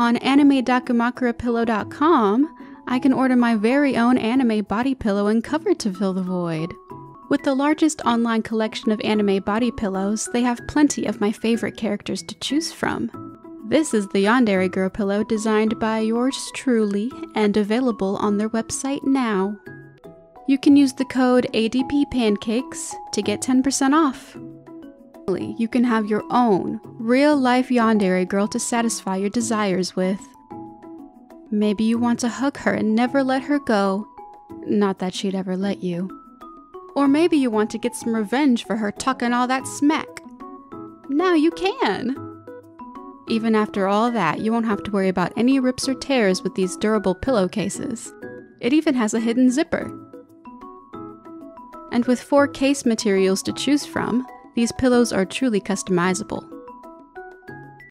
On animedakimakurapillow.com, I can order my very own anime body pillow and cover to fill the void. With the largest online collection of anime body pillows, they have plenty of my favorite characters to choose from. This is the Yandere Girl pillow designed by yours truly and available on their website now. You can use the code ADP Pancakes to get 10% off. You can have your own real life Yandere girl to satisfy your desires with. Maybe you want to hug her and never let her go. Not that she'd ever let you. Or maybe you want to get some revenge for her talking all that smack. Now you can! Even after all that, you won't have to worry about any rips or tears with these durable pillowcases. It even has a hidden zipper. And with four case materials to choose from, these pillows are truly customizable.